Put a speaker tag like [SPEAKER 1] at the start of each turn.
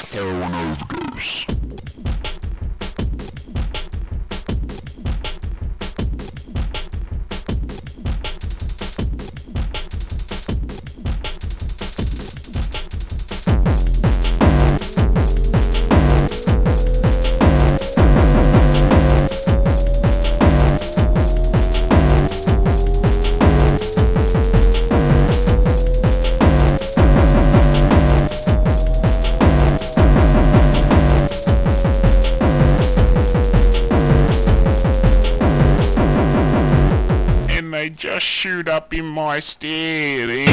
[SPEAKER 1] Heroin overdose. Just shoot up in my steering.